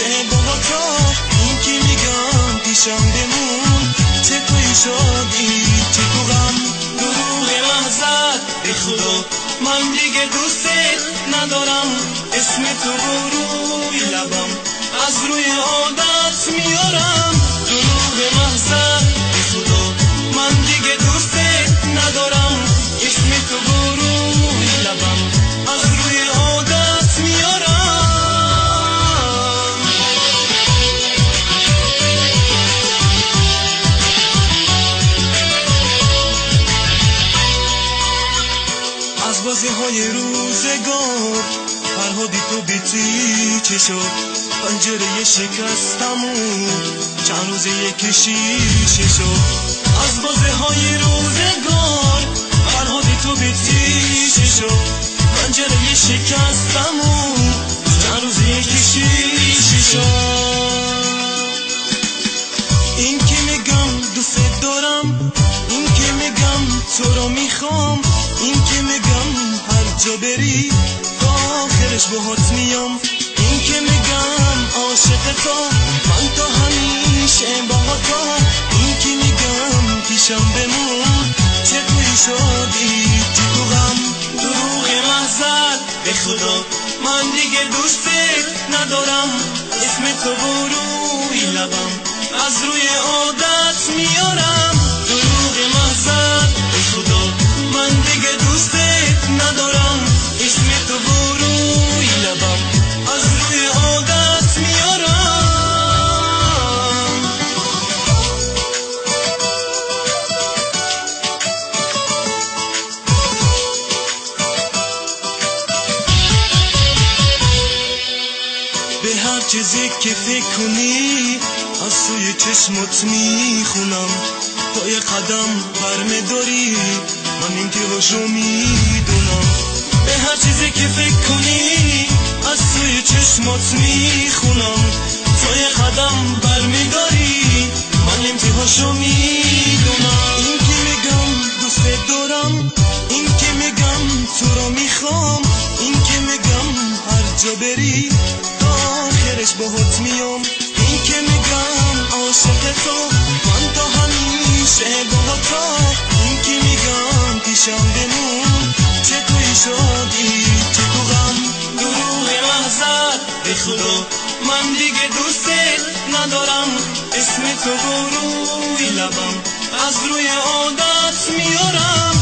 باشه بابا تو؟ این میگم پیشم بمون؟ چه توی شادی؟ چه تو غم دروغ محزد به خدا. من دیگه دوست ندارم. اسم تو روی لبم. از روی آدم از بازی های روزگار. فرهادی تو بیتی چه شد؟ پنجره شکستم و چند روز یک شیشه شد؟ از بازی های روزگار. فرهادی تو بیتی چه شد؟ پنجره شکستم هر جا بری تا آخرش باهات میام. این که میگم عاشق تو من تا همیشه باهاتم این که میگم پیشم بمون توی شادی چه تو غم. دروغ محضر به خدا من دیگه دوستت ندارم. اسم تو روی لبم از روی عادت میارم. چیزی که فکر کنی از سوی چشمت می‌خونم. یه قدم برمه داری من این تیغاشو می‌دونم. به هر چیزی که فکر کنی از سوی چشمات می‌خونم. یه قدم برمی داری من امتحاشو می‌دونم. این که میگم دوست دارم این که میگم تو رو می‌خوام. این که میگم هر جا بری میام این که میگم عاشق تو من تا همیشه باهاتم این که میگم پیشم بمون. چه توی شادی چه تو غم؟ دروغ محضر به خدا من دیگه دوستت ندارم. اسم تو روی لبم. از روی عادت میارم.